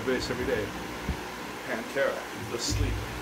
bass every day. Pantera, The Sleep.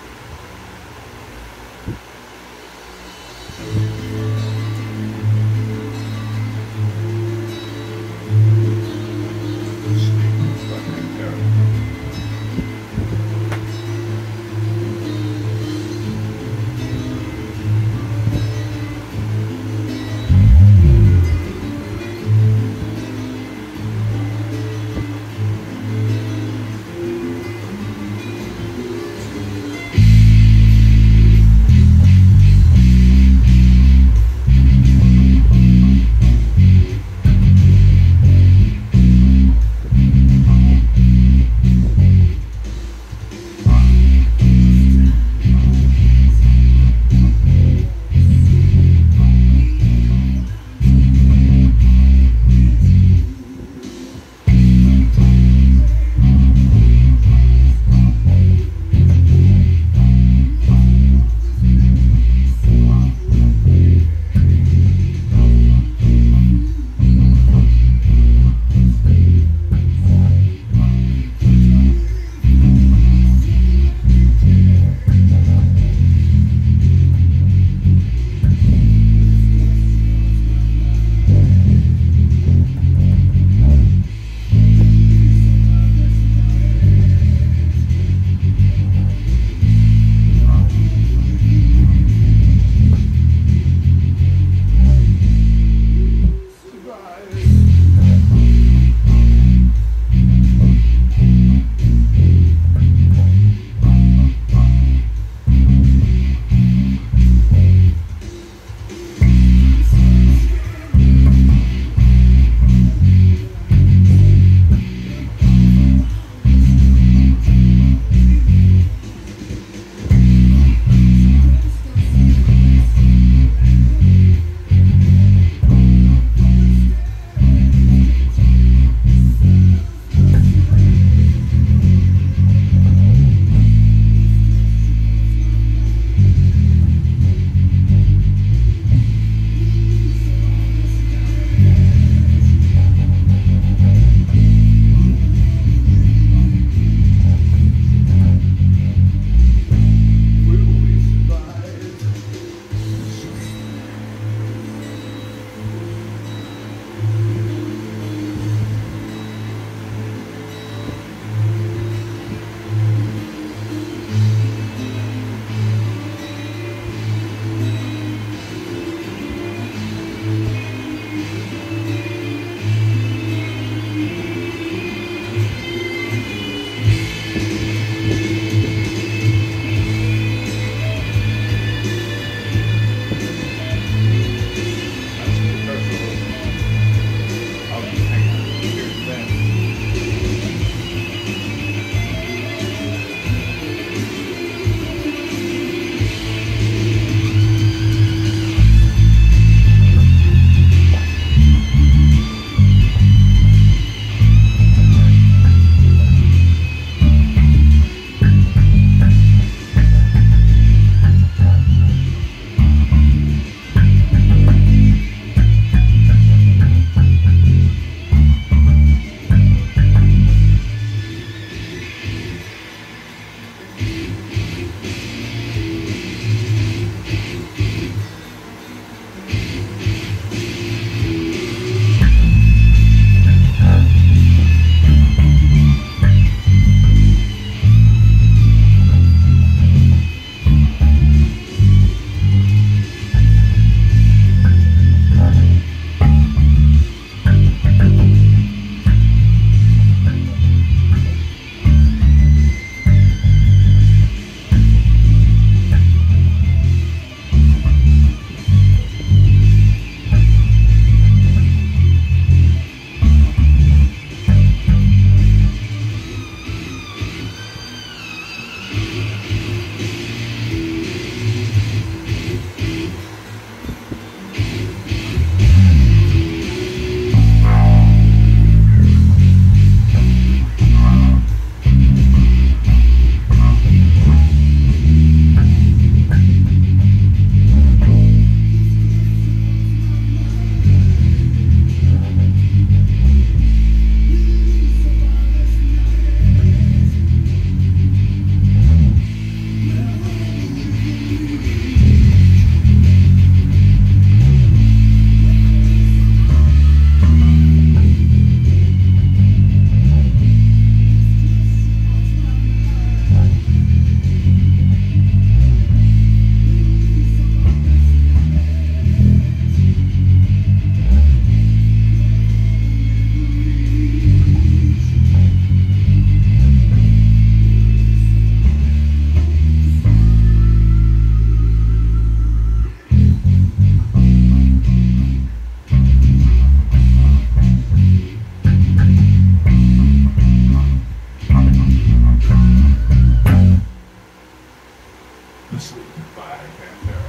by Pantera.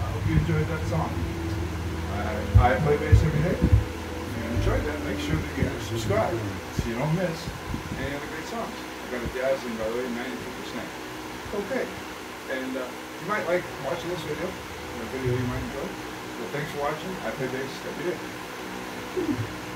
I hope you enjoyed that song. I, I play bass every day. If you enjoyed that, make sure that you subscribe so you don't miss any of the great songs. I got a dazzling, by the way, 92%. Okay. And uh, you might like watching this video. A video you might enjoy. Well, thanks for watching. I play bass every day.